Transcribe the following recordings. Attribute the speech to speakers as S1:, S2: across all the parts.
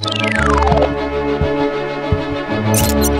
S1: Thank you.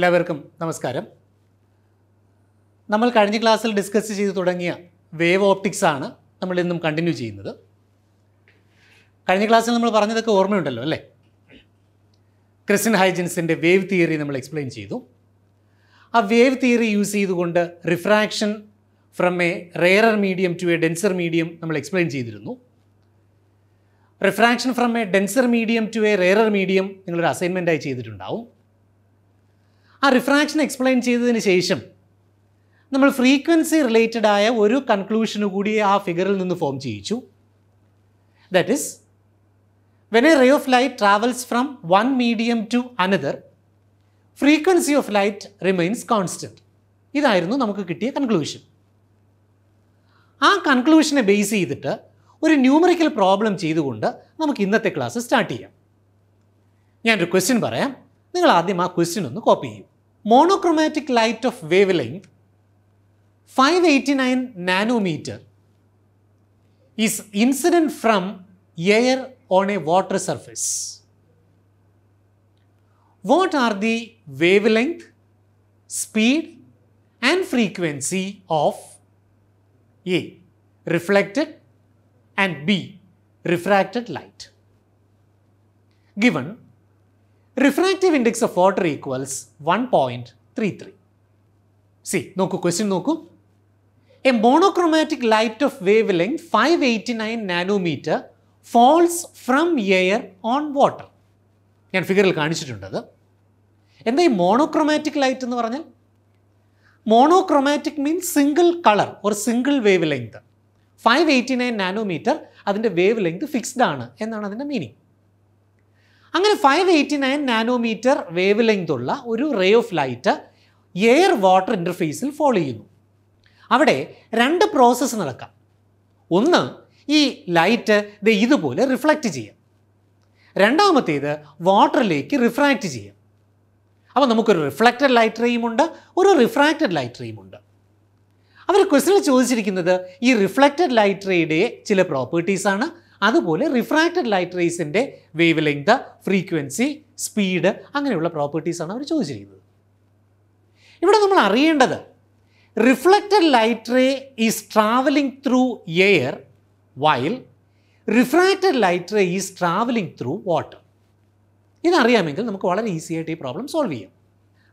S1: എല്ലാവർക്കും നമസ്കാരം. നമ്മൾ കഴിഞ്ഞ ക്ലാസ്സിൽ ഡിസ്കസ് ചെയ്ത് തുടങ്ങിയ വേവ് ഓപ്റ്റിക്സ് ആണ് നമ്മൾ ഇന്നും കണ്ടിന്യൂ ചെയ്യുന്നത്. കഴിഞ്ഞ ക്ലാസ്സിൽ നമ്മൾ പറഞ്ഞതൊക്കെ ഓർമ്മയുണ്ടല്ലോ അല്ലേ? ക്രിസ്ത്യൻ ഹൈജൻസിന്റെ വേവ് തിയറി നമ്മൾ എക്സ്പ്ലെയിൻ ചെയ്തു. ആ വേവ് തിയറി യൂസ് ചെയ്തുകൊണ്ട് refraction from a rarer medium to a denser medium നമ്മൾ എക്സ്പ്ലെയിൻ ചെയ്തിരുന്നു. Refraction from a denser medium to a rarer medium നിങ്ങളൊരു അസൈൻമെന്റായി ചെയ്തിട്ടുണ്ടാവും. ആ റിഫ്രാക്ഷൻ എക്സ്പ്ലെയിൻ ചെയ്തതിന് ശേഷം നമ്മൾ ഫ്രീക്വൻസി റിലേറ്റഡ് ആയ ഒരു കൺക്ലൂഷന് കൂടി ആ ഫിഗറിൽ നിന്ന് ഫോം ചെയ്യിച്ചു. That is when a ray of light travels from one medium to another frequency of light remains constant ഇതായിരുന്നു നമുക്ക് കിട്ടിയ കൺക്ലൂഷൻ ആ കൺക്ലൂഷനെ ബേസ് ചെയ്തിട്ട് ഒരു ന്യൂമറിക്കൽ പ്രോബ്ലം ചെയ്തുകൊണ്ട് നമുക്ക് ഇന്നത്തെ ക്ലാസ് സ്റ്റാർട്ട് ചെയ്യാം. ഞാനൊരു ക്വസ്റ്റ്യൻ പറയാം. നിങ്ങൾ ആദ്യം ആ ക്വസ്റ്റ്യൻ ഒന്ന് കോപ്പി ചെയ്യും. monochromatic light of wavelength 589 nanometer is incident from air on a water surface. What are the wavelength, speed and frequency of A. Reflected and B. Refracted light. Given B index of water equals one water equals 1.33. See, നോക്കൂ question നോക്കൂ. A monochromatic light of wavelength five eighty nine nanometre falls from air on water ഞാൻ ഫിഗറിൽ കാണിച്ചിട്ടുണ്ടത് എന്താ ഈ monochromatic light എന്ന് പറഞ്ഞാൽ? Monochromatic means single colour ഒരു single wavelength five eighty nine nanometre അതിന്റെ വേവ് ലെങ്ത് ഫിക്സ്ഡ് ആണ് എന്നാണ് അതിന്റെ മീനിങ് അങ്ങനെ five eighty nine nanometre wavelength ഉള്ള ഒരു ray of light air water ഇന്റർഫേസിൽ follow ചെയ്യുന്നു. അവിടെ രണ്ട് പ്രോസസ്സ് നടക്കാം. ഒന്ന് ഈ ലൈറ്റ് ഇത് ഇതുപോലെ റിഫ്ലക്റ്റ് ചെയ്യാം. രണ്ടാമത്തേത് വാട്ടറിലേക്ക് റിഫ്രാക്റ്റ് ചെയ്യാം. അപ്പോൾ നമുക്കൊരു റിഫ്ലക്റ്റഡ് ലൈറ്റ് റേയും ഉണ്ട് ഒരു റിഫ്രാക്റ്റഡ് ലൈറ്റ് റേയും ഉണ്ട്. അവർ ക്വസ്റ്റിനിൽ ചോദിച്ചിരിക്കുന്നത് ഈ റിഫ്ലക്റ്റഡ് ലൈറ്റ് റേയുടെ ചില പ്രോപ്പർട്ടീസാണ് അതുപോലെ റിഫ്രാക്റ്റഡ് ലൈറ്റ് റേസിന്റെ വേവ് ലെങ്ത് ഫ്രീക്വൻസി സ്പീഡ് അങ്ങനെയുള്ള പ്രോപ്പർട്ടീസാണ് അവർ ചോദിച്ചിരിക്കുന്നത് ഇവിടെ നമ്മൾ അറിയേണ്ടത് reflected light ray is travelling through air while refracted light ray is travelling through water ഇതറിയാമെങ്കിൽ നമുക്ക് വളരെ ഈസി ആയിട്ട് ഈ പ്രോബ്ലം സോൾവ് ചെയ്യാം.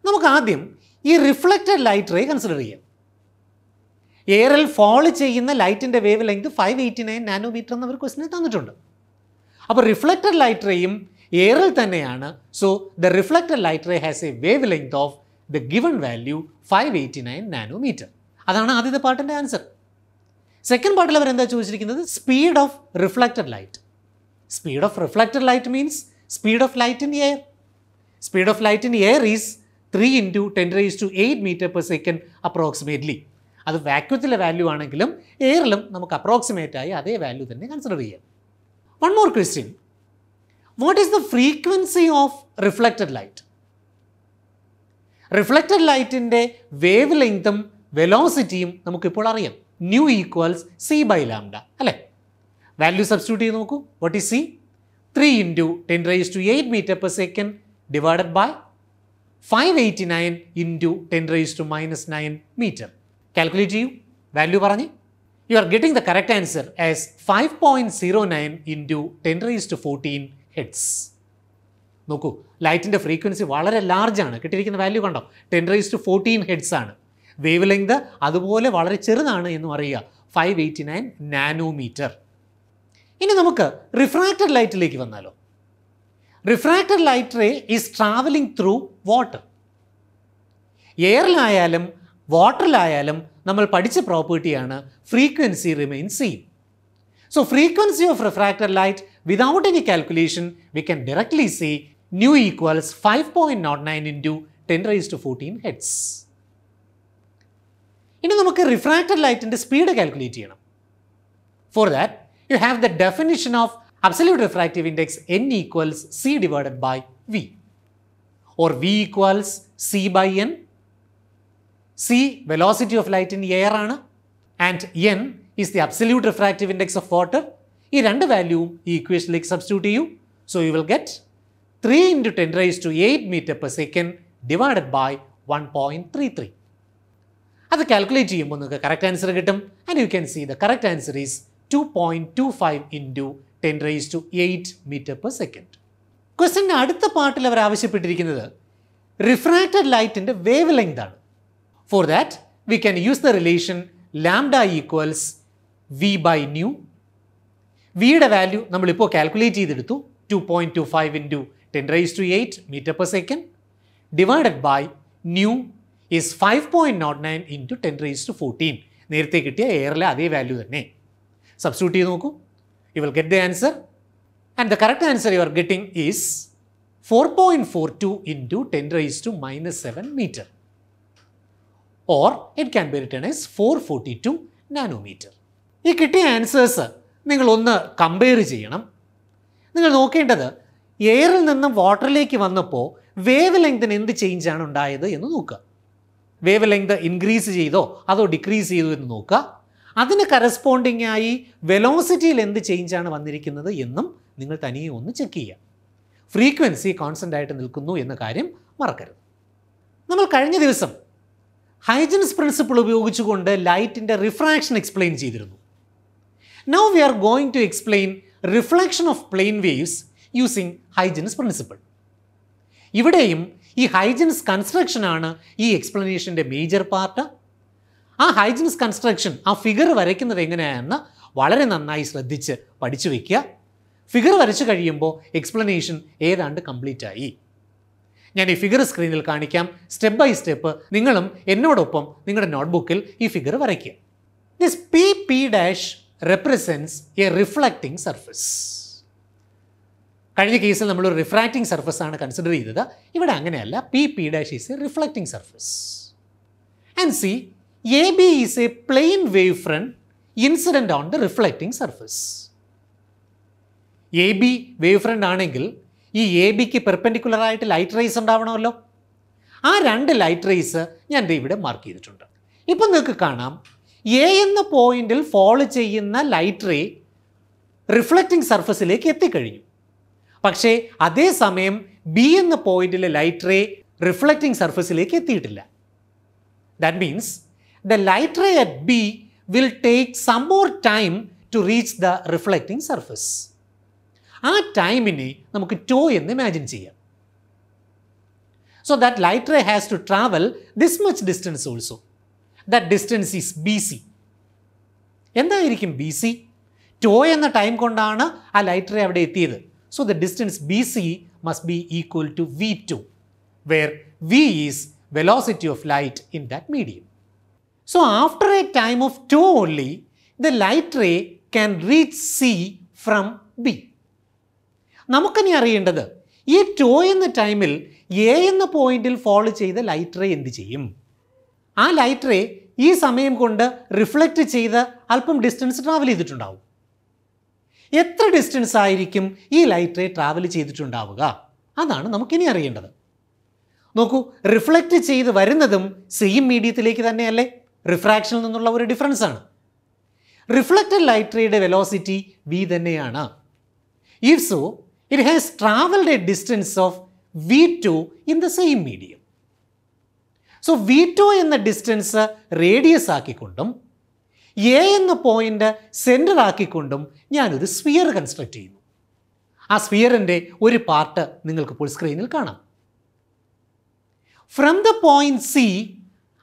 S1: നമുക്ക് ആദ്യം ഈ റിഫ്ലക്റ്റഡ് ലൈറ്റ് റേ കൺസിഡർ ചെയ്യാം. എയറിൽ ഫോൾ ചെയ്യുന്ന ലൈറ്റിന്റെ wavelength five eighty nine nanometre എന്നവർ ക്വസ്റ്റിന് തന്നിട്ടുണ്ട്. അപ്പോൾ റിഫ്ലക്റ്റഡ് ലൈറ്റ് റേയും എയറിൽ തന്നെയാണ്. So the reflected light ray has a wavelength of the given value five eighty nine nanometre അതാണ് ആദ്യത്തെ പാട്ടിന്റെ ആൻസർ സെക്കൻഡ് പാർട്ടിൽ അവർ എന്താ ചോദിച്ചിരിക്കുന്നത്? Speed of reflected light speed of reflected light means speed of light in air speed of light in air is three into ten raise to eight metre per second approximately അത് വാക്യൂത്തിലെ value ആണെങ്കിലും എയറിലും നമുക്ക് approximate ആയി അതേ value തന്നെ consider ചെയ്യാം. One more question what is the frequency of reflected light reflected ലൈറ്റിന്റെ വേവ് ലെങ്തും വെലോസിറ്റിയും നമുക്കിപ്പോൾ അറിയാം. Nu equals c by lambda അല്ലേ? വാല്യൂ സബ്സ്റ്റിറ്റ്യൂട്ട് ചെയ്ത് നോക്കൂ. What is c three into ten raise to eight metre per second divided by five eighty nine into ten raise to minus nine metre calculate ചെയ്യൂ. Value പറഞ്ഞ്. You are getting the correct answer as five point zero nine into ten raise to fourteen hertz നോക്കൂ ലൈറ്റിന്റെ frequency വളരെ large ആണ്. കിട്ടിയിരിക്കുന്ന value കണ്ടോ? Ten raise to fourteen hertz ആണ്. Wavelength അതുപോലെ വളരെ ചെറുതാണ് എന്നും അറിയുക ഫൈവ് എയ്റ്റി നയൻ നാനോമീറ്റർ ഇനി നമുക്ക് റിഫ്രാക്റ്റഡ് ലൈറ്റിലേക്ക് വന്നാലോ? Refracted light ray is travelling through water എയറിലായാലും വാട്ടറിലായാലും നമ്മൾ പഠിച്ച പ്രോപ്പർട്ടിയാണ് frequency remain same so frequency of So light without any calculation we can directly we can directly say nu equals 5.09 into 10 raised to 14 hertz. ഇനി നമുക്ക് refracted ലൈറ്റിന്റെ speed calculate ചെയ്യണം. For that you have the definition of absolute refractive index n equals c divided by v or v equals c by n c velocity of light in air ആണ്. And n is the absolute refractive index of water ഈ രണ്ട് വാല്യൂവും ഈ ഇക്വേഷനിലേക്ക് substitute ചെയ്യൂ. So you will get three into ten raise to eight metre per second divided by one point three three അത് calculate ചെയ്യുമ്പോൾ നിങ്ങൾക്ക് കറക്റ്റ് ആൻസർ കിട്ടും. And you can see the correct answer is two point two five into ten raise to eight metre per second ക്വസ്റ്റിന്റെ അടുത്ത പാർട്ടിൽ അവർ ആവശ്യപ്പെട്ടിരിക്കുന്നത് refracted ലൈറ്റിന്റെ wavelength ആണ്. For that we can use the relation lambda equals v by nu വിയുടെ value നമ്മളിപ്പോൾ calculate ചെയ്തെടുത്തു. Two point two five into ten raise to eight metre per second divided by nu is five point nought nine into ten raise to fourteen നേരത്തെ കിട്ടിയ എയറിലെ അതേ value തന്നെ. Substitute ചെയ്ത് നോക്കൂ. You will get the answer and the correct answer you are getting is four point four two into ten raise to minus seven metre or it can be return as four forty two nanometre ഈ കിട്ടിയ answers നിങ്ങളൊന്ന് compare ചെയ്യണം. നിങ്ങൾ നോക്കേണ്ടത് എയറിൽ നിന്നും വാട്ടറിലേക്ക് വന്നപ്പോൾ wave ലെങ്തിന് എന്ത് ചേഞ്ചാണ് ഉണ്ടായത് എന്ന് നോക്കുക. വേവ് ലെങ്ത് ഇൻക്രീസ് ചെയ്തോ അതോ ഡിക്രീസ് ചെയ്തോ എന്ന് നോക്കുക. അതിന് കറസ്പോണ്ടിങ് ആയി വെലോസിറ്റിയിൽ എന്ത് ചേഞ്ചാണ് വന്നിരിക്കുന്നത് എന്നും നിങ്ങൾ തനിയെ ഒന്ന് ചെക്ക് ചെയ്യുക. ഫ്രീക്വൻസി കോൺസ്റ്റന്റ് ആയിട്ട് നിൽക്കുന്നു എന്ന കാര്യം മറക്കരുത്. നമ്മൾ കഴിഞ്ഞ ദിവസം ഹൈജൻസ് പ്രിൻസിപ്പിൾ ഉപയോഗിച്ചുകൊണ്ട് ലൈറ്റിന്റെ റിഫ്രാക്ഷൻ എക്സ്പ്ലെയിൻ ചെയ്തിരുന്നു. Now we are going to explain reflection of plane waves using Huygens principle ഇവിടെയും ഈ ഹൈജൻസ് കൺസ്ട്രക്ഷനാണ് ഈ എക്സ്പ്ലനേഷന്റെ മേജർ പാർട്ട് ആ ഹൈജൻസ് കൺസ്ട്രക്ഷൻ ആ ഫിഗർ വരയ്ക്കുന്നത് എങ്ങനെയാണെന്ന് വളരെ നന്നായി ശ്രദ്ധിച്ച് പഠിച്ചു വയ്ക്കുക ഫിഗർ വരച്ചു കഴിയുമ്പോൾ എക്സ്പ്ലനേഷൻ ഏതാണ്ട് കംപ്ലീറ്റ് ആയി. ഞാൻ ഈ ഫിഗർ സ്ക്രീനിൽ കാണിക്കാം. സ്റ്റെപ്പ് ബൈ സ്റ്റെപ്പ് നിങ്ങളും എന്നോടൊപ്പം നിങ്ങളുടെ നോട്ട്ബുക്കിൽ ഈ ഫിഗർ വരയ്ക്കുക. This P P dash represents a reflecting surface കഴിഞ്ഞ കേസിൽ നമ്മൾ ഒരു റിഫ്രാക്റ്റിംഗ് സർഫസ് ആണ് കൺസിഡർ ചെയ്തത്. ഇവിടെ അങ്ങനെയല്ല. P P dash is a reflecting surface and C A B is a plane wavefront incident on the reflecting surface A B wavefront ആണെങ്കിൽ ഈ എ ബിക്ക് പെർപെൻഡിക്കുലർ ആയിട്ട് ലൈറ്റ് റേസ് ഉണ്ടാവണമല്ലോ? ആ രണ്ട് ലൈറ്റ് റേസ് ഞാൻ ഇവിടെ മാർക്ക് ചെയ്തിട്ടുണ്ട്. ഇപ്പം നിങ്ങൾക്ക് കാണാം. എ എന്ന പോയിന്റിൽ ഫോളോ ചെയ്യുന്ന ലൈറ്റ് റേ റിഫ്ലക്റ്റിംഗ് സർഫസിലേക്ക് എത്തിക്കഴിഞ്ഞു. പക്ഷേ അതേസമയം ബി എന്ന പോയിന്റിലെ ലൈറ്റ് റേ റിഫ്ലക്റ്റിംഗ് സർഫസിലേക്ക് എത്തിയിട്ടില്ല. That means the light ray at B will take some more time to reach the reflecting surface ആ ടൈമിനെ നമുക്ക് ടോ എന്ന് ഇമാജിൻ ചെയ്യാം. So that light ray has to travel this much distance also that distance is B C എന്തായിരിക്കും B C tau എന്ന time കൊണ്ടാണ് ആ light ray അവിടെ എത്തിയത്. So the distance B C must be equal to v tau where v is velocity of light in that medium so after a time of tau only the light ray can reach C from B നമുക്കിനി അറിയേണ്ടത് ഈ to എന്ന ടൈമിൽ A എന്ന പോയിന്റിൽ follow ചെയ്ത light ray എന്ത് ചെയ്യും? ആ ലൈറ്റ് റേ ഈ സമയം കൊണ്ട് റിഫ്ലക്റ്റ് ചെയ്ത് അല്പം ഡിസ്റ്റൻസ് ട്രാവൽ ചെയ്തിട്ടുണ്ടാവും. എത്ര ഡിസ്റ്റൻസ് ആയിരിക്കും ഈ ലൈറ്റ് റേ ട്രാവൽ ചെയ്തിട്ടുണ്ടാവുക? അതാണ് നമുക്കിനി അറിയേണ്ടത്. നോക്കൂ റിഫ്ലക്റ്റ് ചെയ്ത് വരുന്നതും സെയിം മീഡിയത്തിലേക്ക് തന്നെയല്ലേ? റിഫ്രാക്ഷനിൽ നിന്നുള്ള ഒരു ഡിഫറൻസ് ആണ്. റിഫ്ലക്റ്റഡ് ലൈറ്റ് റേയുടെ വെലോസിറ്റി വി തന്നെയാണ്. If so has travelled a distance of v tau in the same medium so v tau എന്ന ഡിസ്റ്റൻസ് റേഡിയസ് ആക്കിക്കൊണ്ടും എ എന്ന പോയിന്റ് സെന്റർ ആക്കിക്കൊണ്ടും ഞാനൊരു സ്ഫിയർ കൺസ്ട്രക്ട് ചെയ്യുന്നു. ആ സ്ഫിയറിന്റെ ഒരു പാർട്ട് നിങ്ങൾക്കിപ്പോൾ സ്ക്രീനിൽ കാണാം. From the point C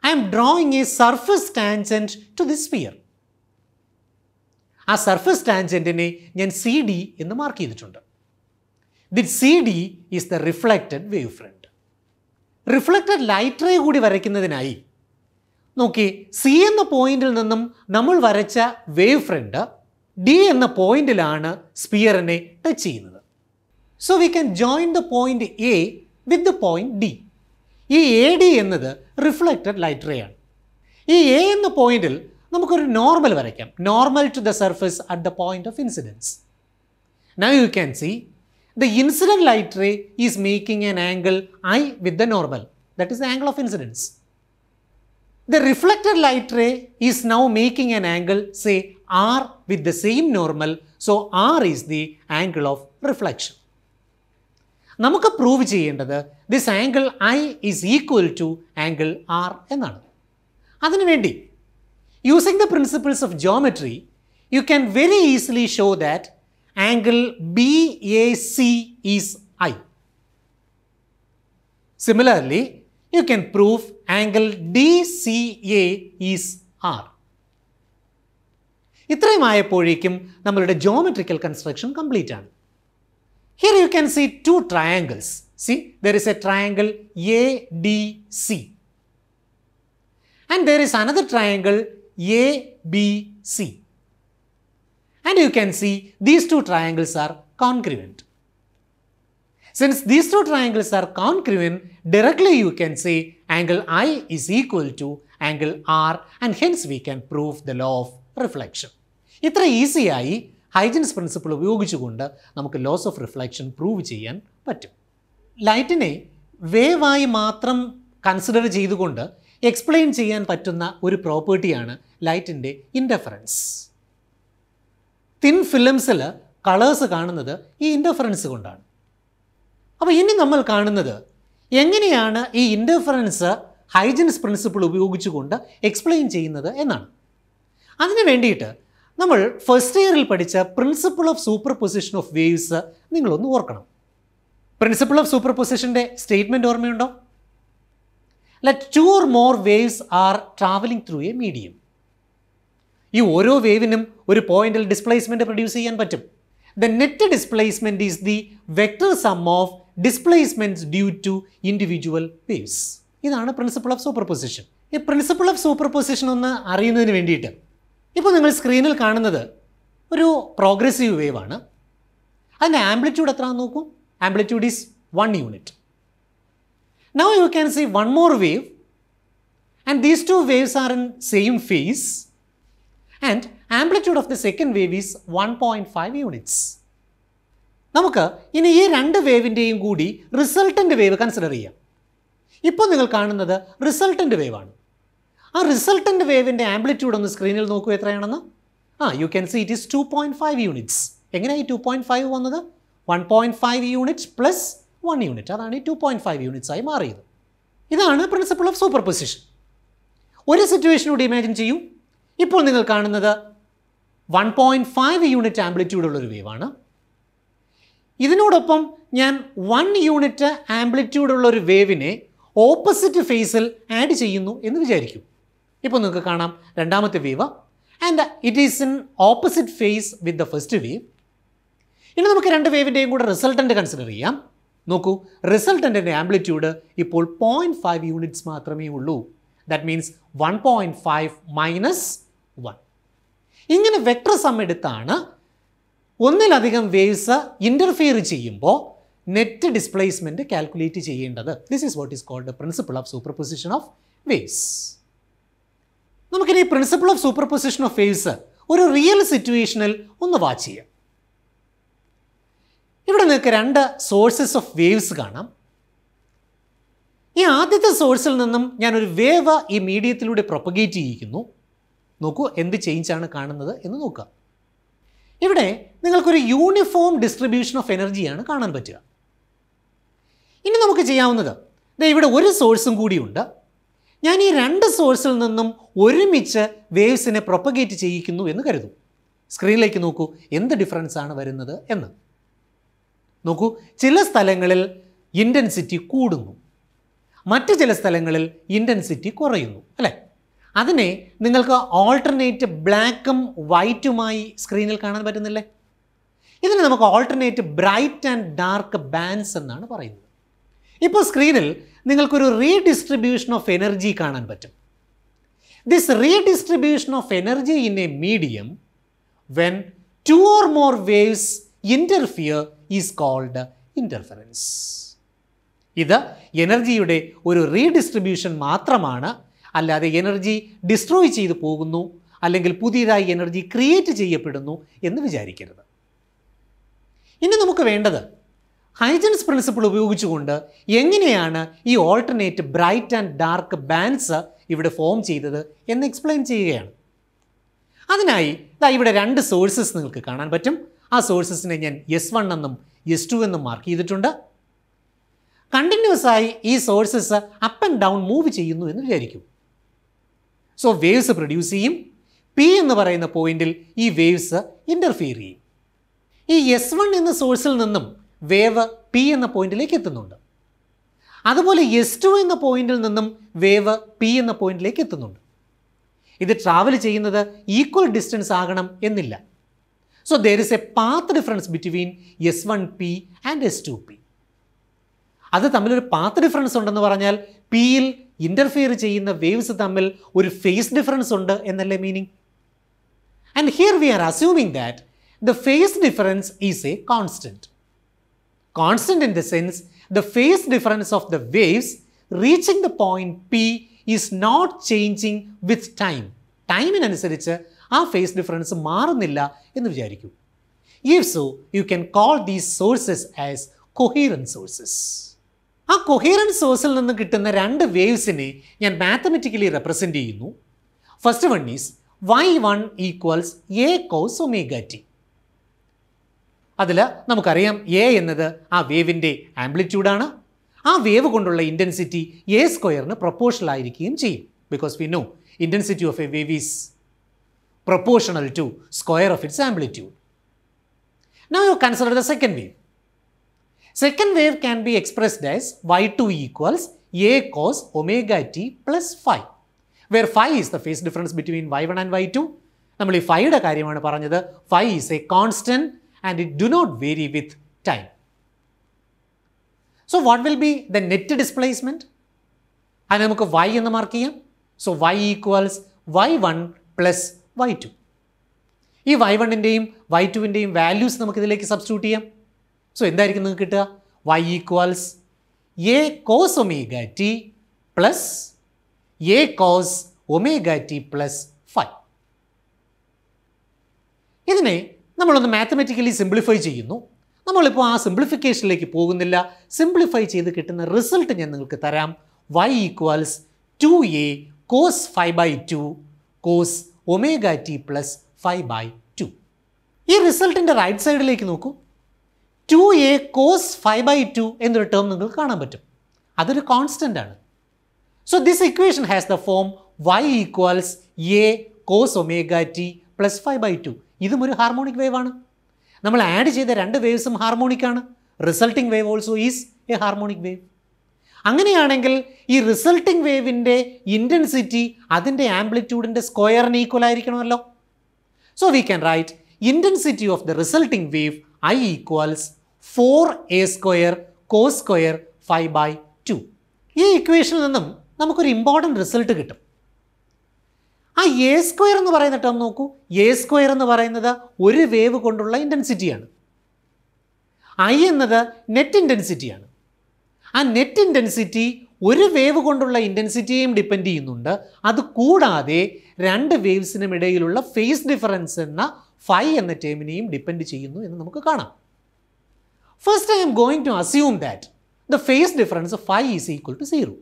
S1: I am drawing a surface tangent to the sphere ആ സർഫസ് ടാൻജന്റിനെ ഞാൻ സി ഡി എന്ന് മാർക്ക് ചെയ്തിട്ടുണ്ട്. The C D is the reflected wavefront reflected light ray കൂടി വരയ്ക്കുന്നതിനായി നോക്കി സി എന്ന പോയിന്റിൽ നിന്നും നമ്മൾ വരച്ച വേവ് ഫ്രണ്ട് ഡി എന്ന പോയിന്റിലാണ് സ്പിയറിനെ ടച്ച് ചെയ്യുന്നത്. So we can join the point A with the point D ഈ എ ഡി എന്നത് റിഫ്ലക്റ്റഡ് ലൈറ്റ് റേ ആണ്. ഈ എ എന്ന പോയിന്റിൽ നമുക്കൊരു നോർമൽ വരയ്ക്കാം. Normal to the surface at the point of incidence Now you can see the incident light ray is making an angle I with the normal. That is the angle of incidence. The reflected light ray is now making an angle, say R with the same normal. So R is the angle of reflection. നമുക്ക് prove ചെയ്യേണ്ടത് this angle I is equal to angle R എന്നാണ് അതിനുവേണ്ടി using the principles of geometry you can very easily show that Angle B A C is I similarly you can prove angle D C A is R ഇത്രയും ആയപ്പോഴേക്കും നമ്മളുടെ geometrical construction complete ആണ് Here you can see two triangles. See, there is a triangle ADC. And there is another triangle ABC. And you can see these two triangles are congruent. Since these two triangles are congruent, directly you can say angle I is equal to angle R and hence we can prove the law of reflection. ഇത്ര ഈസിയായി Huygens principle ഉപയോഗിച്ചുകൊണ്ട് നമുക്ക് loss of reflection prove ചെയ്യാൻ പറ്റും ലൈറ്റിനെ വേവായി മാത്രം consider ചെയ്തുകൊണ്ട് explain ചെയ്യാൻ പറ്റുന്ന ഒരു പ്രോപ്പർട്ടിയാണ് ലൈറ്റിന്റെ ഇൻഡഫറൻസ് തിൻ ഫിലിംസിൽ കളേഴ്സ് കാണുന്നത് ഈ ഇന്റർഫറൻസ് കൊണ്ടാണ്. അപ്പോൾ ഇനി നമ്മൾ കാണുന്നത് എങ്ങനെയാണ് ഈ ഇന്റർഫറൻസ് ഹൈജൻസ് പ്രിൻസിപ്പിൾ ഉപയോഗിച്ചുകൊണ്ട് എക്സ്പ്ലെയിൻ ചെയ്യുന്നത് എന്നാണ്. അതിന് വേണ്ടിയിട്ട് നമ്മൾ ഫസ്റ്റ് ഇയറിൽ പഠിച്ച principle of superposition of waves നിങ്ങളൊന്ന് ഓർക്കണം. പ്രിൻസിപ്പിൾ ഓഫ് സൂപ്പർ പൊസിഷന്റെ സ്റ്റേറ്റ്മെന്റ് ഓർമ്മയുണ്ടോ? Let two or more waves are travelling through a medium ഈ ഓരോ വേവിനും ഒരു പോയിന്റിൽ ഡിസ്പ്ലേസ്മെന്റ് പ്രൊഡ്യൂസ് ചെയ്യാൻ പറ്റും. The net displacement is the vector sum of displacements due to individual waves ഇതാണ് പ്രിൻസിപ്പിൾ ഓഫ് സൂപ്പർ പൊസിഷൻ ഈ പ്രിൻസിപ്പിൾ ഓഫ് സൂപ്പർ പൊസിഷൻ ഒന്ന് അറിയുന്നതിന് വേണ്ടിയിട്ട് ഇപ്പോൾ നിങ്ങൾ സ്ക്രീനിൽ കാണുന്നത് ഒരു പ്രോഗ്രസീവ് വേവ് ആണ്. അതിന്റെ ആംപ്ലിറ്റ്യൂഡ് എത്ര നോക്കൂ? Amplitude is one unit now you can see one more wave and these two waves are in same phase of the second wave is one point five units നമുക്ക് ഇനി ഈ രണ്ട് വേവിന്റെയും കൂടി resultant wave consider ചെയ്യാം. ഇപ്പോൾ നിങ്ങൾ കാണുന്നത് resultant വേവാണ് ആ റിസൾട്ടന്റ് വേവിന്റെ ആംപ്ലിറ്റ്യൂഡ് ഒന്ന് സ്ക്രീനിൽ നോക്കൂ എത്രയാണെന്ന്. ആ you can see it is two point five units എങ്ങനെയാണ് ഈ ടു പോയിന്റ് ഫൈവ് വന്നത്? One point five units plus one unit അതാണ് ഈ ടു പോയിന്റ് ഫൈവ് യൂണിറ്റ്സ് ആയി മാറിയത്. ഇതാണ് പ്രിൻസിപ്പിൾ ഓഫ് സൂപ്പർ പൊസിഷൻ ഒരു സിറ്റുവേഷനോട് ഇമാജിൻ ചെയ്യൂ. ഇപ്പോൾ നിങ്ങൾ കാണുന്നത് one point five unit amplitude ഉള്ളൊരു വേവാണ് ഇതിനോടൊപ്പം ഞാൻ വൺ യൂണിറ്റ് ആംപ്ലിറ്റ്യൂഡ് ഉള്ള ഒരു വേവിനെ ഓപ്പോസിറ്റ് ഫേസിൽ ആഡ് ചെയ്യുന്നു എന്ന് വിചാരിക്കും. ഇപ്പോൾ നിങ്ങൾക്ക് കാണാം രണ്ടാമത്തെ wave and it is in opposite phase with the first wave ഇനി നമുക്ക് രണ്ട് വേവിന്റെയും കൂടെ റിസൾട്ടന്റ് കൺസിഡർ ചെയ്യാം. നോക്കൂ റിസൾട്ടന്റെ ആംപ്ലിറ്റ്യൂഡ് ഇപ്പോൾ പോയിന്റ് ഫൈവ് യൂണിറ്റ്സ് മാത്രമേ ഉള്ളൂ. That means one point five minus one ഇങ്ങനെ വെക്ടർ സം എടുത്താണ് ഒന്നിലധികം വേവ്സ് ഇന്റർഫിയർ ചെയ്യുമ്പോൾ നെറ്റ് ഡിസ്പ്ലേസ്മെന്റ് കാൽക്കുലേറ്റ് ചെയ്യേണ്ടത്. This is what is called principle of superposition of waves നമുക്കിനി principle of superposition of waves ഒരു real സിറ്റുവേഷനിൽ ഒന്ന് വാച്ച് ചെയ്യാം. ഇവിടെ നിങ്ങൾക്ക് രണ്ട് സോഴ്സസ് ഓഫ് വേവ്സ് കാണാം. ഈ ആദ്യത്തെ സോഴ്സിൽ നിന്നും ഞാനൊരു വേവ് ഈ മീഡിയത്തിലൂടെ പ്രൊപ്പഗേറ്റ് ചെയ്യിക്കുന്നു നോക്കൂ എന്ത് ചേഞ്ചാണ് കാണുന്നത് എന്ന് നോക്കുക. ഇവിടെ നിങ്ങൾക്കൊരു യൂണിഫോം ഡിസ്ട്രിബ്യൂഷൻ ഓഫ് എനർജിയാണ് കാണാൻ പറ്റുക. ഇനി നമുക്ക് ചെയ്യാവുന്നത് ഇവിടെ ഒരു സോഴ്സും കൂടിയുണ്ട് ഞാൻ ഈ രണ്ട് സോഴ്സിൽ നിന്നും ഒരുമിച്ച് വേവ്സിനെ പ്രൊപ്പഗേറ്റ് ചെയ്യിക്കുന്നു എന്ന് കരുതും. സ്ക്രീനിലേക്ക് നോക്കൂ എന്ത് ഡിഫറൻസ് ആണ് വരുന്നത് എന്ന്. നോക്കൂ ചില സ്ഥലങ്ങളിൽ ഇന്റൻസിറ്റി കൂടുന്നു. മറ്റ് ചില സ്ഥലങ്ങളിൽ ഇന്റൻസിറ്റി കുറയുന്നു അല്ലേ? അതിനെ നിങ്ങൾക്ക് ഓൾട്ടർനേറ്റ് ബ്ലാക്കും വൈറ്റുമായി സ്ക്രീനിൽ കാണാൻ പറ്റുന്നില്ലേ? ഇതിന് നമുക്ക് alternate bright and dark bands എന്നാണ് പറയുന്നത്. ഇപ്പോൾ സ്ക്രീനിൽ നിങ്ങൾക്കൊരു റീഡിസ്ട്രിബ്യൂഷൻ ഓഫ് എനർജി കാണാൻ പറ്റും. This redistribution of energy in a medium when two or more waves interfere is called interference ഇത് എനർജിയുടെ ഒരു റീഡിസ്ട്രിബ്യൂഷൻ മാത്രമാണ് അല്ലാതെ എനർജി ഡിസ്ട്രോയ് ചെയ്തു പോകുന്നു അല്ലെങ്കിൽ പുതിയതായി എനർജി ക്രിയേറ്റ് ചെയ്യപ്പെടുന്നു എന്ന് വിചാരിക്കരുത്. ഇനി നമുക്ക് വേണ്ടത് ഹൈജൻസ് പ്രിൻസിപ്പിൾ ഉപയോഗിച്ചുകൊണ്ട് എങ്ങനെയാണ് ഈ alternate bright and dark bands ഇവിടെ ഫോം ചെയ്തത് എന്ന് എക്സ്പ്ലെയിൻ ചെയ്യുകയാണ്. അതിനായി ഇതാ ഇവിടെ രണ്ട് സോഴ്സസ് നിങ്ങൾക്ക് കാണാൻ പറ്റും. ആ സോഴ്സസിനെ ഞാൻ എസ് വൺ എന്നും എസ് ടു എന്നും മാർക്ക് ചെയ്തിട്ടുണ്ട്. കണ്ടിന്യൂസ് ആയി ഈ sources up and down move ചെയ്യുന്നു എന്ന് വിചാരിക്കും. സോ വേവ്സ് പ്രൊഡ്യൂസ് ചെയ്യും പി എന്ന് പറയുന്ന പോയിന്റിൽ ഈ വേവ്സ് ഇന്റർഫിയർ ചെയ്യും. ഈ എസ് വൺ എന്ന സോഴ്സിൽ നിന്നും വേവ് പി എന്ന പോയിന്റിലേക്ക് എത്തുന്നുണ്ട്. അതുപോലെ എസ് ടു എന്ന പോയിന്റിൽ നിന്നും വേവ് പി എന്ന പോയിന്റിലേക്ക് എത്തുന്നുണ്ട്. ഇത് ട്രാവൽ ചെയ്യുന്നത് ഈക്വൽ ഡിസ്റ്റൻസ് ആകണം എന്നില്ല. So there is a path difference between S one P and S two P അത് തമ്മിലൊരു പാത്ത് ഡിഫറൻസ് ഉണ്ടെന്ന് പറഞ്ഞാൽ പിയിൽ ഇന്റർഫിയർ ചെയ്യുന്ന വേവ്സ് തമ്മിൽ ഒരു ഫേസ് ഡിഫറൻസ് ഉണ്ട് എന്നല്ലേ meaning and here we are assuming that the phase difference is a constant constant in the sense the phase difference of the waves reaching the point P is not changing with time ടൈമിനനുസരിച്ച് ആ phase difference മാറുന്നില്ല എന്ന് വിചാരിക്കൂ. If so you can call these sources as coherent sources ആ coherent സോഴ്സിൽ നിന്ന് കിട്ടുന്ന രണ്ട് വേവ്സിനെ ഞാൻ മാത്തമെറ്റിക്കലി റെപ്രസെന്റ് ചെയ്യുന്നു. First one is Y one equals A cos omega T അതിൽ നമുക്കറിയാം എ എന്നത് ആ വേവിന്റെ ആംപ്ലിറ്റ്യൂഡാണ് ആ വേവ് കൊണ്ടുള്ള ഇന്റൻസിറ്റി എ സ്ക്വയറിന് പ്രൊപ്പോർഷണൽ ആയിരിക്കുകയും ചെയ്യും. Because we know intensity of a wave is proportional to square of its amplitude now you consider the second wave. Second wave can be expressed as y2 equals a cos omega t plus phi, where phi is the phase difference between y1 and y2. നമ്മൾ ഈ ഫൈയുടെ കാര്യമാണ് പറഞ്ഞത്. Phi is a constant and it do not vary with time so what will be the net displacement അത് നമുക്ക് Y എന്ന് mark ചെയ്യാം. So Y equals Y one plus Y two ഈ വൈ വണ്ണിന്റെയും വൈ ടുവിന്റെയും വാല്യൂസ് നമുക്കിതിലേക്ക് substitute ചെയ്യാം. So എന്തായിരിക്കും നിങ്ങൾക്ക് കിട്ടുക? Y equals A cos omega T plus A cos omega T plus phi ഇതിനെ നമ്മളൊന്ന് മാത്തമെറ്റിക്കലി സിംപ്ലിഫൈ ചെയ്യുന്നു. നമ്മളിപ്പോൾ ആ സിംപ്ലിഫിക്കേഷനിലേക്ക് പോകുന്നില്ല. സിംപ്ലിഫൈ ചെയ്ത് കിട്ടുന്ന റിസൾട്ട് ഞാൻ നിങ്ങൾക്ക് തരാം. Y equals to A cos five by two cos omega T plus five by two ഈ റിസൾട്ടിന്റെ റൈറ്റ് സൈഡിലേക്ക് നോക്കൂ. Two A cos five by two എന്നൊരു ടേം നിങ്ങൾക്ക് കാണാൻ പറ്റും. അതൊരു കോൺസ്റ്റന്റ് ആണ്. So this equation has the form Y equals A cos omega T plus five by two ഇതും ഒരു ഹാർമോണിക് വേവ് ആണ്. നമ്മൾ ആഡ് ചെയ്ത രണ്ട് വേവ്സും ഹാർമോണിക് ആണ്. Resulting wave also is A harmonic wave അങ്ങനെയാണെങ്കിൽ ഈ റിസൾട്ടിംഗ് വേവിന്റെ ഇന്റൻസിറ്റി അതിന്റെ ആംപ്ലിറ്റ്യൂഡിന്റെ സ്ക്വയറിന് equal ആയിരിക്കണമല്ലോ. So we can write intensity of the resulting wave I equals four A square cos square phi by two ഈ ഇക്വേഷനിൽ നിന്നും നമുക്കൊരു ഇമ്പോർട്ടന്റ് റിസൾട്ട് കിട്ടും. ആ എ സ്ക്വയർ എന്ന് പറയുന്ന ടേം നോക്കൂ. എ സ്ക്വയർ എന്ന് പറയുന്നത് ഒരു വേവ് കൊണ്ടുള്ള ഇന്റൻസിറ്റിയാണ് ഐ എന്നത് നെറ്റ് ഇന്റൻസിറ്റിയാണ് ആ നെറ്റ് ഇന്റൻസിറ്റി ഒരു വേവ് കൊണ്ടുള്ള ഇന്റൻസിറ്റിയെയും ഡിപ്പെൻഡ് ചെയ്യുന്നുണ്ട്. അത് കൂടാതെ രണ്ട് വേവ്സിനും ഇടയിലുള്ള ഫേസ് ഡിഫറൻസ് എന്ന ഫൈ എന്ന ടേമിനെയും ഡിപ്പെൻഡ് ചെയ്യുന്നു എന്ന് നമുക്ക് കാണാം. First I'm going to assume that the phase difference phi is equal to zero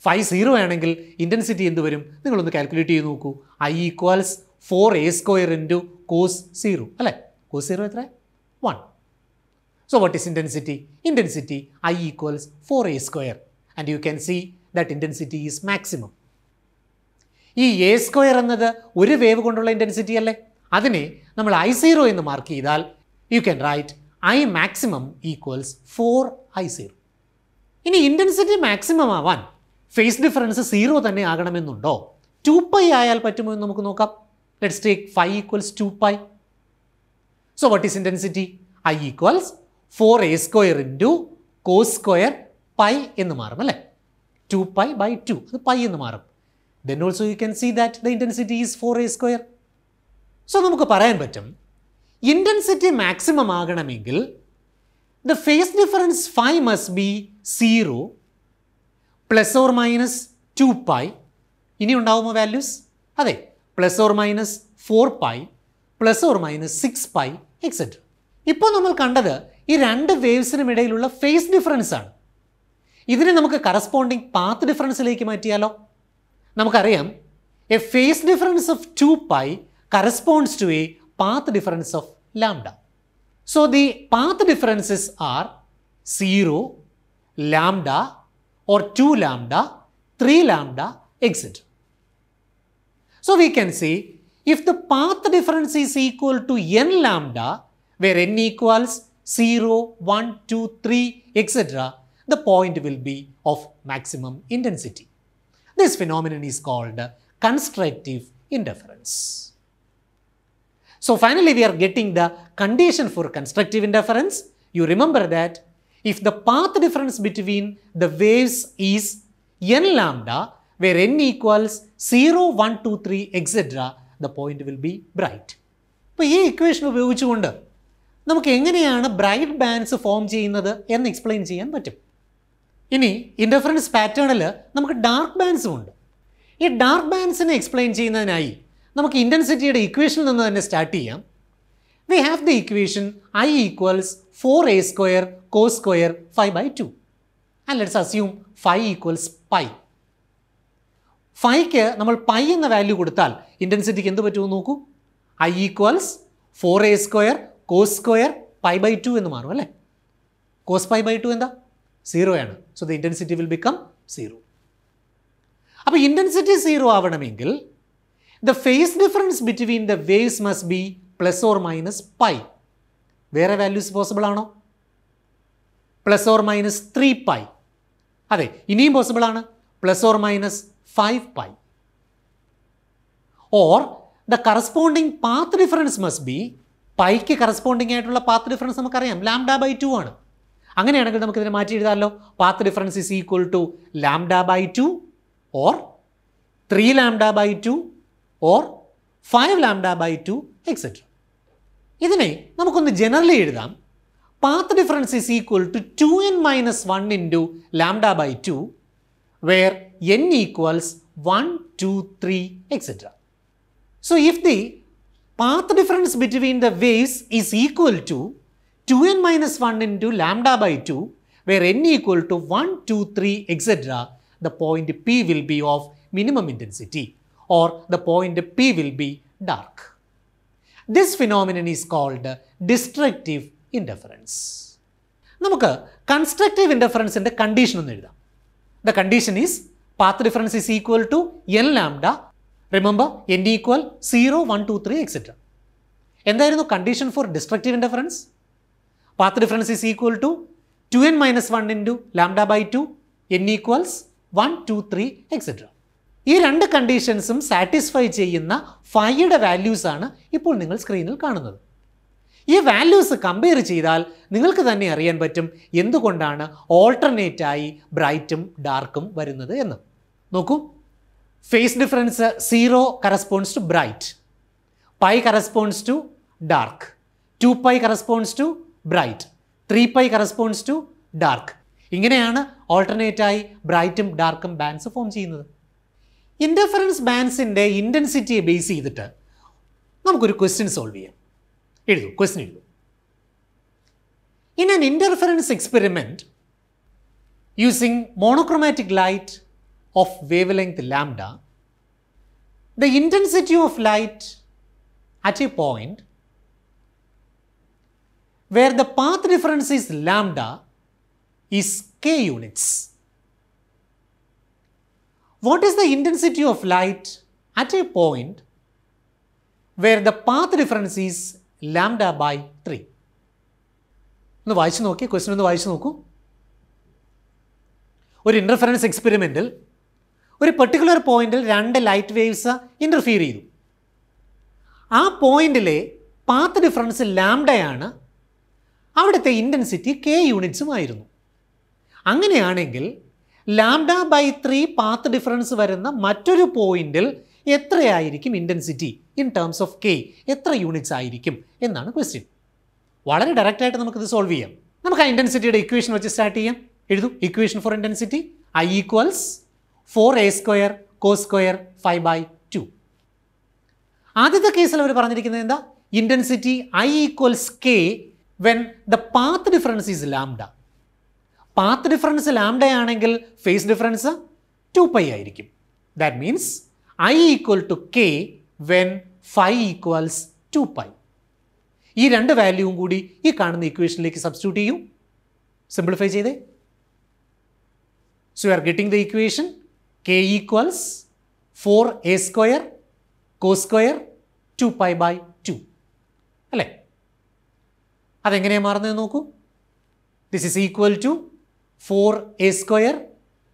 S1: phi zero ആണെങ്കിൽ ഇന്റൻസിറ്റി എന്ത് വരും? നിങ്ങളൊന്ന് കാൽക്കുലേറ്റ് ചെയ്ത് നോക്കൂ. I equals four A square into cos zero അല്ലേ? കോസ് സീറോ എത്ര one So what is intensity? Intensity I equals 4a square. And you can see that intensity is maximum. ഈ A square എന്നത് ഒരു wave കൊണ്ടുള്ള intensity അല്ലേ? അതിനെ നമ്മൾ I zero എന്ന് മാർക്ക് ചെയ്താൽ you can write I maximum equals four I zero ഇനി ഇന്റൻസിറ്റി മാക്സിമം ആവാൻ ഫേസ് ഡിഫറൻസ് സീറോ തന്നെ ആകണമെന്നുണ്ടോ? ടു പൈ ആയാൽ പറ്റുമോ എന്ന് നമുക്ക് നോക്കാം. Let's take phi equals two pi so what is intensity I equals four A square into cos square pi എന്ന് മാറും അല്ലേ? ടു പൈ ബൈ ടു അത് പൈ എന്ന് മാറും. Then also you can see that the intensity is four A square so നമുക്ക് പറയാൻ പറ്റും intensity maximum ആകണമെങ്കിൽ the phase difference phi must be zero plus or minus two pi ഇനി ഉണ്ടാവുമോ values അതെ plus or minus four pi plus or minus six pi etcetera ഇപ്പോൾ നമ്മൾ കണ്ടത് ഈ രണ്ട് വേവ്സിനും ഇടയിലുള്ള ഫേസ് ഡിഫറൻസ് ആണ്. ഇതിനെ നമുക്ക് കറസ്പോണ്ടിങ് പാത്ത് ഡിഫറൻസിലേക്ക് മാറ്റിയാലോ? നമുക്കറിയാം a phase difference of two pi corresponds to a path difference of lambda so the path differences are zero lambda or 2 lambda, 3 lambda, etc. So we can say if the path difference is equal to n lambda, where n equals 0, 1, 2, 3, etc., the point will be of maximum intensity. This phenomenon is called constructive interference. So finally, we are getting the condition for constructive interference. You remember that if the path difference between the waves is n lambda, where n equals 0, 1, 2, 3, etc., the point will be bright. അപ്പോൾ ഈ equation ഉപയോഗിച്ചുകൊണ്ട് നമുക്ക് എങ്ങനെയാണ് bright bands form ചെയ്യുന്നത് എന്ന് explain ചെയ്യാൻ പറ്റും ഇനി ഇന്റർഫറൻസ് പാറ്റേണിൽ നമുക്ക് ഡാർക്ക് ബാൻസും ഉണ്ട്. ഈ ഡാർക്ക് ബാൻസിനെ എക്സ്പ്ലെയിൻ ചെയ്യുന്നതിനായി നമുക്ക് ഇന്റൻസിറ്റിയുടെ ഇക്വേഷനിൽ നിന്ന് തന്നെ സ്റ്റാർട്ട് ചെയ്യാം. We have the equation I i equals 4a square cos square 5 by 2 and let's assume phi equals pi ഫൈക്ക് നമ്മൾ പൈ എന്ന വാല്യൂ കൊടുത്താൽ ഇന്റൻസിറ്റിക്ക് എന്ത് പറ്റുമെന്ന് നോക്കൂ? I equals four A square cos square pi by two എന്ന് മാറും അല്ലേ? കോസ് പൈ ബൈ ടു എന്താ? സീറോ ആണ്. So the intensity will become zero അപ്പോൾ ഇന്റൻസിറ്റി സീറോ ആവണമെങ്കിൽ the phase difference between the waves must be plus or minus pi വേറെ values possible ആണോ? Plus or minus three pi അതെ ഇനിയും possible ആണ്. Plus or minus five pi or the corresponding path difference must be pike corresponding ആയിട്ടുള്ള path difference നമുക്കറിയാം. Lambda by two ആണ്. അങ്ങനെയാണെങ്കിൽ നമുക്ക് ഇതിനെ മാറ്റി എഴുതാമല്ലോ path difference is equal to lambda by two or three lambda by two or five lambda by two etcetera ഇതിനെ നമുക്കൊന്ന് generally എഴുതാം. Path difference is equal to two N minus one into lambda by two where N equals one two three etcetera so if the path difference between the waves is equal to 2n minus 1 into lambda by 2 where n equal to 1, 2, 3 etc. the point P will be of minimum intensity or the point P will be dark. This phenomenon is called destructive interference. നമുക്ക് constructive ഇന്റർഫറൻസിന്റെ condition ഒന്ന് എഴുതാം the condition is path difference is equal to N lambda remember N equal zero one two three etcetera എന്തായിരുന്നു condition for destructive interference path difference is equal to two N minus one into lambda by two N equals one two three etcetera ഈ രണ്ട് കണ്ടീഷൻസും satisfy ചെയ്യുന്ന ഫൈയുടെ values ആണ് ഇപ്പോൾ നിങ്ങൾ സ്ക്രീനിൽ കാണുന്നത്. ഈ വാല്യൂസ് കമ്പയർ ചെയ്താൽ നിങ്ങൾക്ക് തന്നെ അറിയാൻ പറ്റും എന്തുകൊണ്ടാണ് ഓൾട്ടർനേറ്റായി ബ്രൈറ്റും ഡാർക്കും വരുന്നത് എന്ന്. നോക്കൂ. Phase difference zero corresponds to bright pi corresponds to dark two pi corresponds to bright. Three pi corresponds to dark ഇങ്ങനെയാണ് ഓൾട്ടർനേറ്റായി ബ്രൈറ്റും ഡാർക്കും ബാൻസ് ഫോം ചെയ്യുന്നത്. ഇന്റർഫറൻസ് ബാൻസിന്റെ ഇന്റൻസിറ്റിയെ ബേസ് ചെയ്തിട്ട് നമുക്കൊരു ക്വസ്റ്റ്യൻ സോൾവ് ചെയ്യാം. എഴുതൂ question എഴുതൂ. In an interference experiment using monochromatic light of wavelength lambda the intensity of light at a point where the path difference is lambda is k units. What is the intensity of light at a point where the path difference is lambda by 3? ഒന്ന് വായിച്ചു നോക്കി question ഒന്ന് വായിച്ചു നോക്കൂ ഒരു interference എക്സ്പെരിമെന്റിൽ ഒരു particular പോയിന്റിൽ രണ്ട് ലൈറ്റ് വേവ്സ് ഇന്റർഫിയർ ചെയ്തു ആ പോയിന്റിലെ പാത്ത് ഡിഫറൻസ് ലാംഡയാണ് അവിടുത്തെ ഇന്റൻസിറ്റി കെ യൂണിറ്റ്സുമായിരുന്നു അങ്ങനെയാണെങ്കിൽ lambda by three path difference വരുന്ന മറ്റൊരു പോയിന്റിൽ എത്രയായിരിക്കും intensity in terms of K എത്ര യൂണിറ്റ്സ് ആയിരിക്കും? എന്നാണ് ക്വസ്റ്റ്യൻ വളരെ ഡയറക്റ്റായിട്ട് നമുക്കിത് സോൾവ് ചെയ്യാം. നമുക്ക് ആ ഇന്റൻസിറ്റിയുടെ ഇക്വേഷൻ വെച്ച് സ്റ്റാർട്ട് ചെയ്യാം. എഴുതും. Equation for intensity I equals four A square cos square five by two ആദ്യത്തെ കേസിൽ അവർ പറഞ്ഞിരിക്കുന്നത് എന്താ? Intensity I equals K when the path difference is lambda path difference lambda ആണെങ്കിൽ ഫേസ് ഡിഫറൻസ് ടു പൈ ആയിരിക്കും. That means I equal to K when phi equals two pi ഈ രണ്ട് വാല്യൂവും കൂടി ഈ കാണുന്ന ഇക്വേഷനിലേക്ക് സബ്സ്റ്റിറ്റ്യൂട്ട് ചെയ്യൂ. സിംപ്ലിഫൈ ചെയ്തേ. So you are getting the equation K equals four A square cos square two pi by two അല്ലേ? അതെങ്ങനെയാണ് മാറുന്നത് നോക്കൂ. This is equal to four A square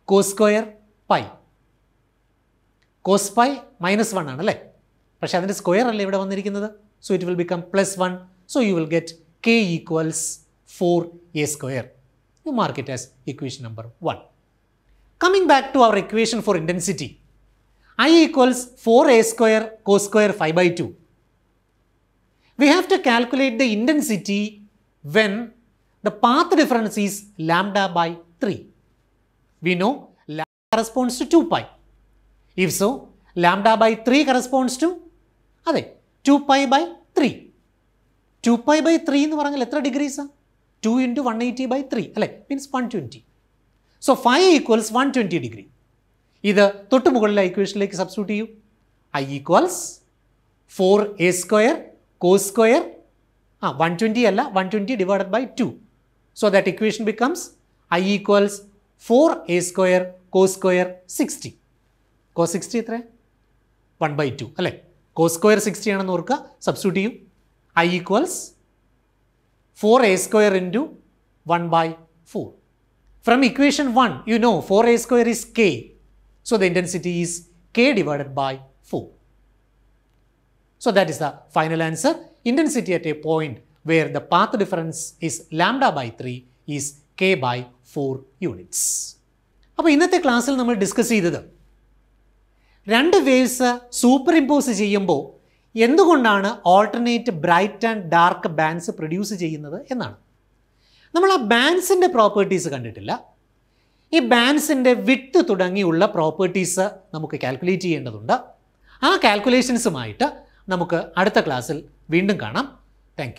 S1: cos square pi cos pi minus one ആണ് അല്ലേ? പക്ഷേ അതിന്റെ square അല്ലേ ഇവിടെ വന്നിരിക്കുന്നത്? So it will become plus one so you will get K equals four A square you mark it as equation number one coming back to our equation for intensity I equals four A square cos square five by two we have to calculate the intensity when the path difference is lambda by 3. We know lambda corresponds to 2 pi. If so, lambda by 3 corresponds to അതെ two pi by three two pi by three എന്ന് പറഞ്ഞാൽ എത്ര ഡിഗ്രീസാണ് two into one eighty by three അല്ലേ? Means one twenty so phi equals one twenty degree ഇത് തൊട്ട് മുകളിലെ ഇക്വേഷനിലേക്ക് substitute ചെയ്യൂ. I equals four A square cos square ആ വൺ ട്വന്റി അല്ല one twenty divided by two so that equation becomes I equals four A square cos square sixty cos sixty എത്ര one by two അല്ലേ? Cos square sixty ആണെന്ന് ഓർക്കുക substitute ചെയ്യും. I equals four A square into one by four from equation one you know four A square is K so the intensity is K divided by four So that is the final answer. Intensity at a point where the path difference is lambda by 3 is k by 4 units. അപ്പോൾ ഇന്നത്തെ ക്ലാസ്സിൽ നമ്മൾ discuss ചെയ്തത് രണ്ട് waves super impose ചെയ്യുമ്പോൾ എന്തുകൊണ്ടാണ് alternate bright and dark bands produce ചെയ്യുന്നത് എന്നാണ്. നമ്മൾ ആ ബാൻസിന്റെ പ്രോപ്പർട്ടീസ് കണ്ടിട്ടില്ല. ഈ ബാൻസിന്റെ വിട്ട് തുടങ്ങിയുള്ള പ്രോപ്പർട്ടീസ് നമുക്ക് കാൽക്കുലേറ്റ് ചെയ്യേണ്ടതുണ്ട്. ആ കാൽക്കുലേഷൻസുമായിട്ട് നമുക്ക് അടുത്ത ക്ലാസ്സിൽ വീണ്ടും കാണാം. താങ്ക്